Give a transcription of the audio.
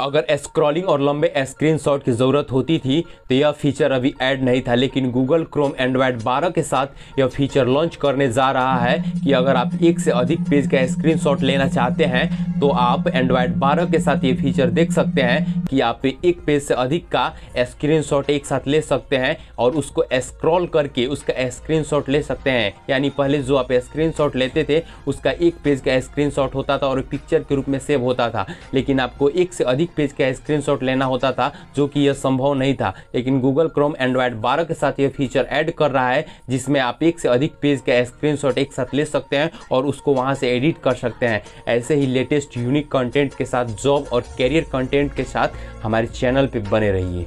अगर स्क्रॉलिंग और लंबे स्क्रीनशॉट की ज़रूरत होती थी तो यह फीचर अभी ऐड नहीं था, लेकिन गूगल क्रोम एंड्रॉयड 12 के साथ यह फीचर लॉन्च करने जा रहा है कि अगर आप एक से अधिक पेज का स्क्रीनशॉट लेना चाहते हैं तो आप एंड्रॉयड 12 के साथ ये फीचर देख सकते हैं कि आप एक पेज से अधिक का स्क्रीनशॉट एक साथ ले सकते हैं और उसको स्क्रॉल करके उसका स्क्रीनशॉट ले सकते हैं। यानी पहले जो आप स्क्रीनशॉट लेते थे, उसका एक पेज का स्क्रीनशॉट होता था और पिक्चर के रूप में सेव होता था। लेकिन आपको एक से अधिक पेज का स्क्रीनशॉट लेना होता था, जो कि यह संभव नहीं था। लेकिन गूगल क्रोम एंड्रॉयड 12 के साथ यह फीचर ऐड कर रहा है, जिसमें आप एक से अधिक पेज का स्क्रीनशॉट एक साथ ले सकते हैं और उसको वहाँ से एडिट कर सकते हैं। ऐसे ही लेटेस्ट यूनिक कंटेंट के साथ जॉब और कैरियर कंटेंट के साथ हमारे चैनल पर बने रहिए।